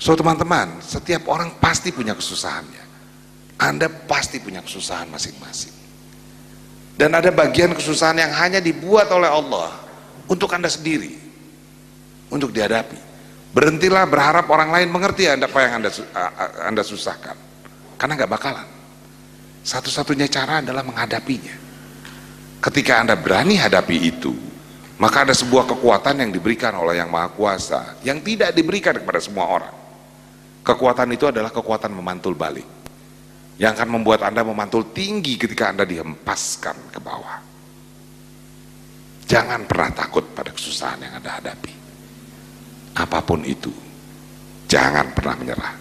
So teman-teman, setiap orang pasti punya kesusahannya. Anda pasti punya kesusahan masing-masing. Dan ada bagian kesusahan yang hanya dibuat oleh Allah untuk Anda sendiri. Untuk dihadapi. Berhentilah berharap orang lain mengerti Anda apa yang Anda, anda susahkan. Karena nggak bakalan. Satu-satunya cara adalah menghadapinya. Ketika Anda berani hadapi itu, maka ada sebuah kekuatan yang diberikan oleh Yang Maha Kuasa yang tidak diberikan kepada semua orang. Kekuatan itu adalah kekuatan memantul balik. Yang akan membuat Anda memantul tinggi ketika Anda dihempaskan ke bawah. Jangan pernah takut pada kesusahan yang Anda hadapi. Apa pun itu, jangan pernah menyerah.